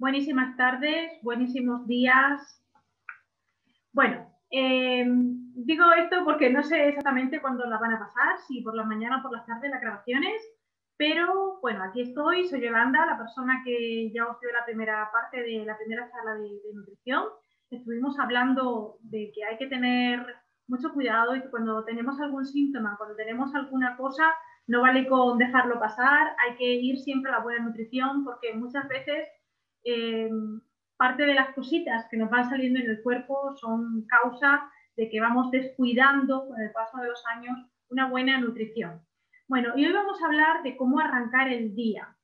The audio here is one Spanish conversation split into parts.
buenísimas tardes, buenísimos días. Bueno, eh, digo esto porque no sé exactamente cuándo la van a pasar, si por la mañana o por las tardes las grabaciones, pero bueno, aquí estoy, soy Yolanda, la persona que ya os dio la primera parte de la primera sala de, de nutrición. Estuvimos hablando de que hay que tener mucho cuidado y que cuando tenemos algún síntoma, cuando tenemos alguna cosa, no vale con dejarlo pasar, hay que ir siempre a la buena nutrición porque muchas veces eh, parte de las cositas que nos van saliendo en el cuerpo son causa de que vamos descuidando con el paso de los años una buena nutrición. Bueno, y hoy vamos a hablar de cómo arrancar el día,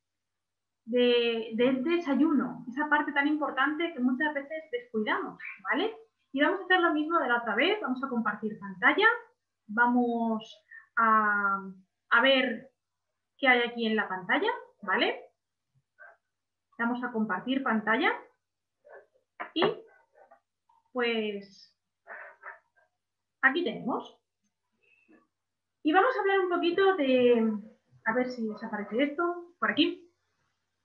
del de desayuno, esa parte tan importante que muchas veces descuidamos, ¿vale? Y vamos a hacer lo mismo de la otra vez, vamos a compartir pantalla, vamos a, a ver qué hay aquí en la pantalla, ¿vale? Vamos a compartir pantalla y pues aquí tenemos. Y vamos a hablar un poquito de, a ver si desaparece esto, por aquí.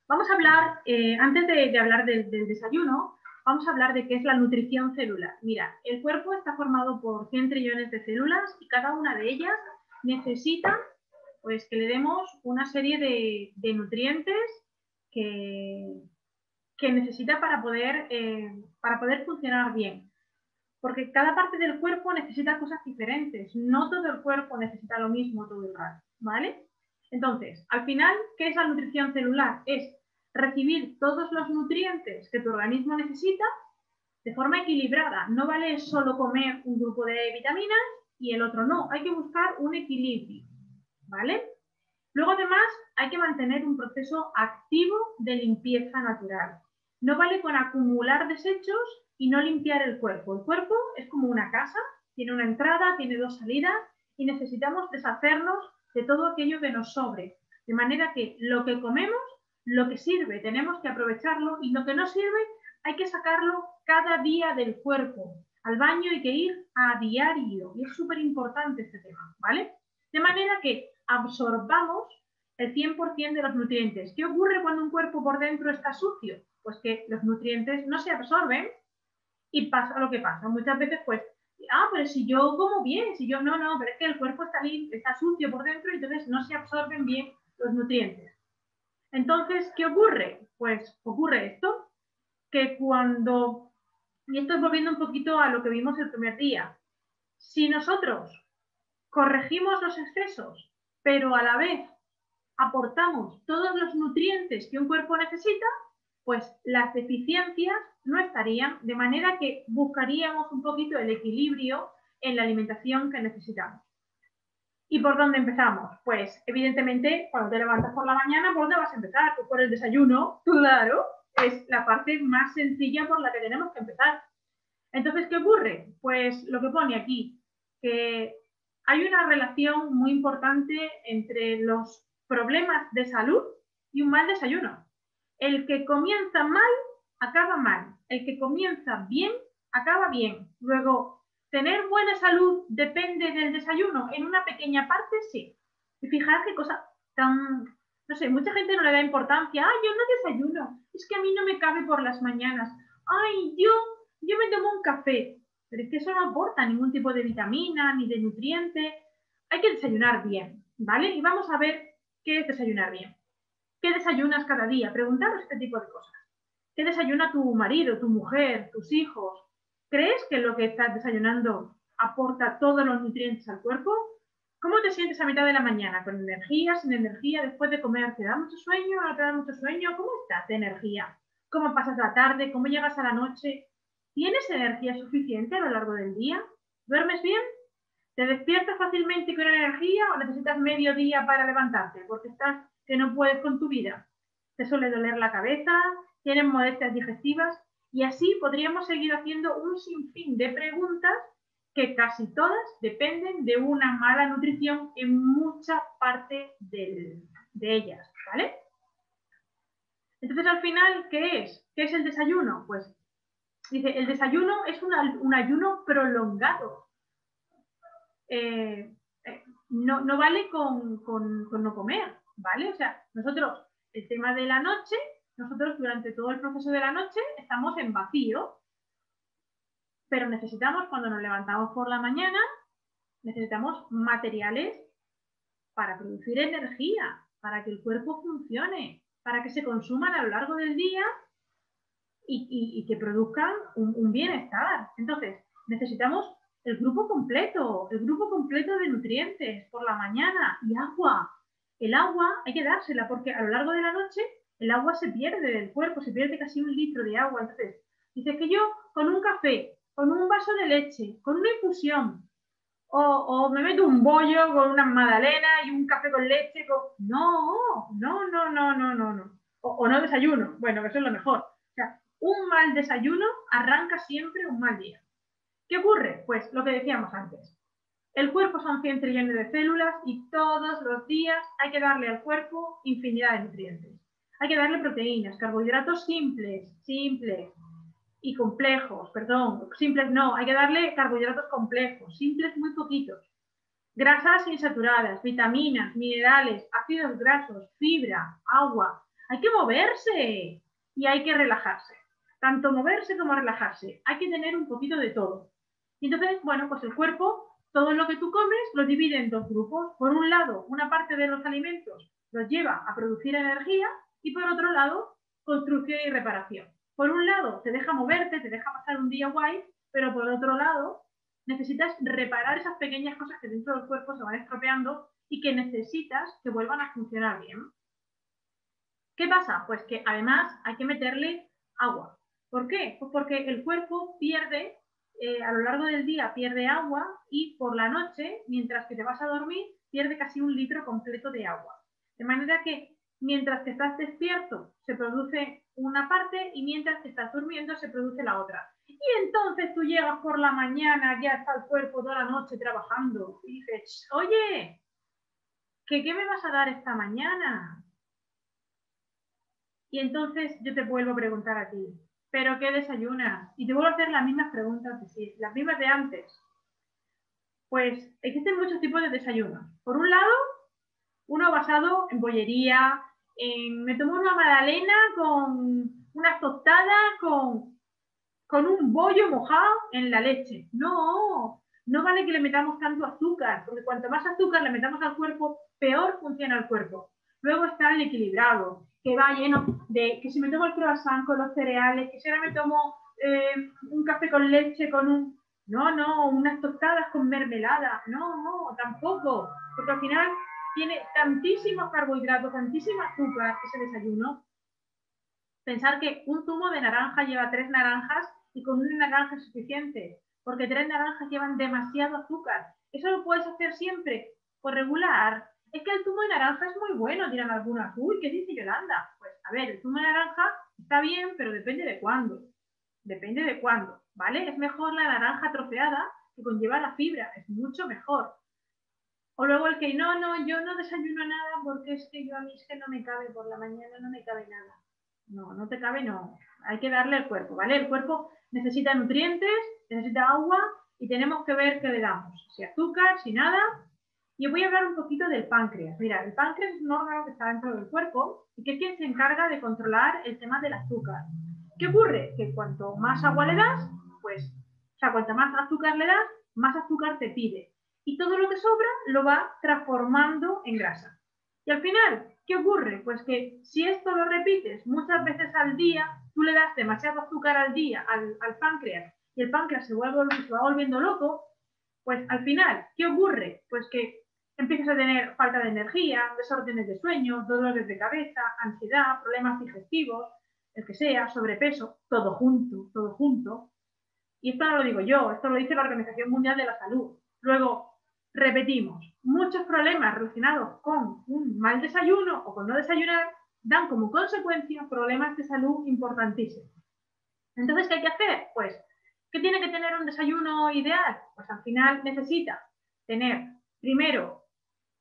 Vamos a hablar, eh, antes de, hablar del desayuno, vamos a hablar de qué es la nutrición celular. Mira, el cuerpo está formado por 100 trillones de células y cada una de ellas necesita pues, que le demos una serie de, nutrientes que, necesita para poder, eh, para poder funcionar bien. Porque cada parte del cuerpo necesita cosas diferentes. No todo el cuerpo necesita lo mismo todo el rato, ¿vale? Entonces, al final, ¿qué es la nutrición celular? Es recibir todos los nutrientes que tu organismo necesita de forma equilibrada. No vale solo comer un grupo de vitaminas y el otro no. Hay que buscar un equilibrio. ¿Vale? Luego, además, hay que mantener un proceso activo de limpieza natural. No vale con acumular desechos y no limpiar el cuerpo. El cuerpo es como una casa, tiene una entrada, tiene dos salidas y necesitamos deshacernos de todo aquello que nos sobre. De manera que lo que comemos lo que sirve tenemos que aprovecharlo y lo que no sirve hay que sacarlo cada día del cuerpo. Al baño hay que ir a diario y es súper importante este tema, ¿vale? De manera que absorbamos el 100% de los nutrientes. ¿Qué ocurre cuando un cuerpo por dentro está sucio? Pues que los nutrientes no se absorben y pasa lo que pasa. Muchas veces, pues, ah, pero si yo como bien, si yo no, no, pero es que el cuerpo está, está sucio por dentro y entonces no se absorben bien los nutrientes. Entonces, ¿qué ocurre? Pues ocurre esto, que cuando, y esto es volviendo un poquito a lo que vimos el primer día, si nosotros corregimos los excesos, pero a la vez aportamos todos los nutrientes que un cuerpo necesita, pues las deficiencias no estarían, de manera que buscaríamos un poquito el equilibrio en la alimentación que necesitamos. ¿Y por dónde empezamos? Pues evidentemente cuando te levantas por la mañana, ¿por dónde vas a empezar? Pues por el desayuno, claro, es la parte más sencilla por la que tenemos que empezar. Entonces, ¿qué ocurre? Pues lo que pone aquí, que hay una relación muy importante entre los problemas de salud y un mal desayuno. El que comienza mal, acaba mal. El que comienza bien, acaba bien. Luego, ¿Tener buena salud depende del desayuno? En una pequeña parte sí. Y fijar qué cosa tan... No sé, mucha gente no le da importancia. Ay, yo no desayuno. Es que a mí no me cabe por las mañanas. Ay, yo, yo me tomo un café. Pero es que eso no aporta ningún tipo de vitamina ni de nutriente. Hay que desayunar bien, ¿vale? Y vamos a ver qué es desayunar bien. ¿Qué desayunas cada día? Preguntaros este tipo de cosas. ¿Qué desayuna tu marido, tu mujer, tus hijos, ¿Crees que lo que estás desayunando aporta todos los nutrientes al cuerpo? ¿Cómo te sientes a mitad de la mañana? ¿Con energía, sin energía, después de comer? ¿Te da mucho sueño? ¿No te da mucho sueño? ¿Cómo estás de energía? ¿Cómo pasas la tarde? ¿Cómo llegas a la noche? ¿Tienes energía suficiente a lo largo del día? ¿Duermes bien? ¿Te despiertas fácilmente con energía o necesitas medio día para levantarte porque estás que no puedes con tu vida? ¿Te suele doler la cabeza? ¿Tienes molestias digestivas? Y así podríamos seguir haciendo un sinfín de preguntas que casi todas dependen de una mala nutrición en mucha parte de, ellas, ¿vale? Entonces, al final, ¿qué es? ¿Qué es el desayuno? Pues dice, el desayuno es un ayuno prolongado. Eh, no, no, vale con, con, no comer, ¿vale? O sea, nosotros, el tema de la noche, nosotros durante todo el proceso de la noche estamos en vacío, pero necesitamos, cuando nos levantamos por la mañana, necesitamos materiales para producir energía, para que el cuerpo funcione, para que se consuman a lo largo del día y, que produzcan un, bienestar. Entonces, necesitamos el grupo completo, el grupo completo de nutrientes por la mañana y agua. El agua hay que dársela porque a lo largo de la noche el agua se pierde del cuerpo, se pierde casi un litro de agua. Entonces, dices que yo con un café, con un vaso de leche, con una infusión, o, me meto un bollo con una magdalena y un café con leche. No, no, no, no, no, no, no. O, no desayuno. Bueno, eso es lo mejor. O sea, un mal desayuno arranca siempre un mal día. ¿Qué ocurre? Pues lo que decíamos antes. El cuerpo son 100 trillones de células y todos los días hay que darle al cuerpo infinidad de nutrientes. Hay que darle proteínas, carbohidratos simples, simples, y complejos, perdón, simples no, hay que darle carbohidratos complejos, simples muy poquitos. Grasas insaturadas, vitaminas, minerales, ácidos grasos, fibra, agua. Hay que moverse y hay que relajarse. Tanto moverse como relajarse. Hay que tener un poquito de todo. Y entonces, bueno, pues el cuerpo, todo lo que tú comes lo divide en dos grupos. Por un lado, una parte de los alimentos los lleva a producir energía y por otro lado, construcción y reparación por un lado, te deja moverte, te deja pasar un día guay, pero por otro lado, necesitas reparar esas pequeñas cosas que dentro del cuerpo se van estropeando y que necesitas que vuelvan a funcionar bien. ¿Qué pasa? Pues que además hay que meterle agua. ¿Por qué? Pues porque el cuerpo pierde, eh, a lo largo del día pierde agua y por la noche, mientras que te vas a dormir, pierde casi un litro completo de agua. De manera que mientras que estás despierto se produce una parte y mientras que estás durmiendo se produce la otra. Y entonces tú llegas por la mañana, ya está el cuerpo toda la noche trabajando y dices, oye, ¿qué, ¿qué me vas a dar esta mañana? Y entonces yo te vuelvo a preguntar a ti, ¿pero qué desayunas? Y te vuelvo a hacer las mismas preguntas sí, las mismas de antes. Pues existen muchos tipos de desayunos. Por un lado, uno basado en bollería, me tomo una magdalena con una tostada con, con un bollo mojado en la leche. No, no vale que le metamos tanto azúcar, porque cuanto más azúcar le metamos al cuerpo, peor funciona el cuerpo. Luego está el equilibrado, que va lleno de que si me tomo el croissant con los cereales, que si ahora me tomo eh, un café con leche, con un... No, no, unas tostadas con mermelada. No, no, tampoco. Porque al final tiene tantísimos carbohidratos, tantísimo azúcar ese desayuno. Pensar que un zumo de naranja lleva tres naranjas y con una naranja es suficiente, porque tres naranjas llevan demasiado azúcar. Eso lo puedes hacer siempre por regular. Es que el zumo de naranja es muy bueno, dirán algunas. Uy, ¿qué dice Yolanda? Pues a ver, el zumo de naranja está bien, pero depende de cuándo. Depende de cuándo, ¿vale? Es mejor la naranja troceada que conlleva la fibra, es mucho mejor. O luego el que no, no, yo no desayuno nada porque es que yo a mí es que no me cabe por la mañana, no me cabe nada. No, no te cabe, no. Hay que darle al cuerpo, ¿vale? El cuerpo necesita nutrientes, necesita agua y tenemos que ver qué le damos. Si azúcar, si nada. Y voy a hablar un poquito del páncreas. Mira, el páncreas es un órgano que está dentro del cuerpo y que es quien se encarga de controlar el tema del azúcar. ¿Qué ocurre? Que cuanto más agua le das, pues, o sea, cuanto más azúcar le das, más azúcar te pide y todo lo que sobra lo va transformando en grasa. Y al final, ¿qué ocurre? Pues que si esto lo repites muchas veces al día, tú le das demasiado azúcar al día al, páncreas y el páncreas se, vuelve, se va volviendo loco, pues al final, ¿qué ocurre? Pues que empiezas a tener falta de energía, desórdenes de sueño, dolores de cabeza, ansiedad, problemas digestivos, el que sea, sobrepeso, todo junto, todo junto. Y esto no lo digo yo, esto lo dice la Organización Mundial de la Salud. Luego, Repetimos, muchos problemas relacionados con un mal desayuno o con no desayunar dan como consecuencia problemas de salud importantísimos. Entonces, ¿qué hay que hacer? Pues, ¿qué tiene que tener un desayuno ideal? Pues al final necesita tener, primero,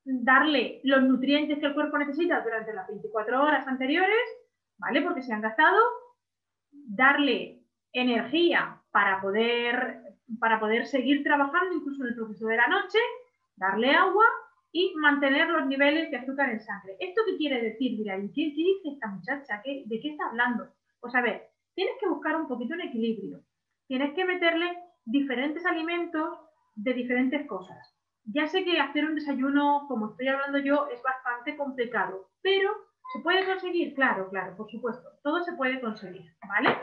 darle los nutrientes que el cuerpo necesita durante las 24 horas anteriores, ¿vale? Porque se han gastado, darle energía para poder, para poder seguir trabajando incluso en el proceso de la noche darle agua y mantener los niveles de azúcar en sangre. ¿Esto qué quiere decir? Mira, ¿qué, qué dice esta muchacha? ¿De qué está hablando? Pues a ver, tienes que buscar un poquito un equilibrio. Tienes que meterle diferentes alimentos de diferentes cosas. Ya sé que hacer un desayuno, como estoy hablando yo, es bastante complicado, pero ¿se puede conseguir? Claro, claro, por supuesto. Todo se puede conseguir, ¿vale?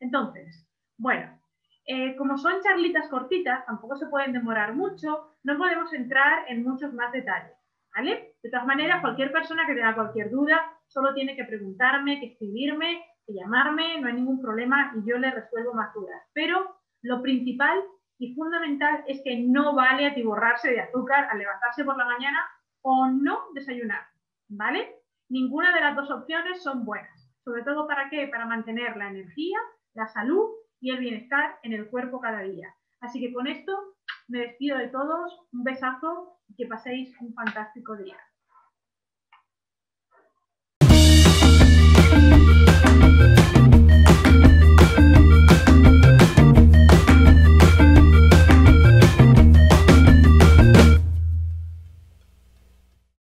Entonces, bueno, eh, como son charlitas cortitas, tampoco se pueden demorar mucho, no podemos entrar en muchos más detalles, ¿vale? De todas maneras, cualquier persona que tenga cualquier duda, solo tiene que preguntarme, que escribirme, que llamarme, no hay ningún problema y yo le resuelvo más dudas. Pero lo principal y fundamental es que no vale atiborrarse de azúcar al levantarse por la mañana o no desayunar, ¿vale? Ninguna de las dos opciones son buenas. Sobre todo para qué? Para mantener la energía, la salud y el bienestar en el cuerpo cada día. Así que con esto me despido de todos, un besazo y que paséis un fantástico día.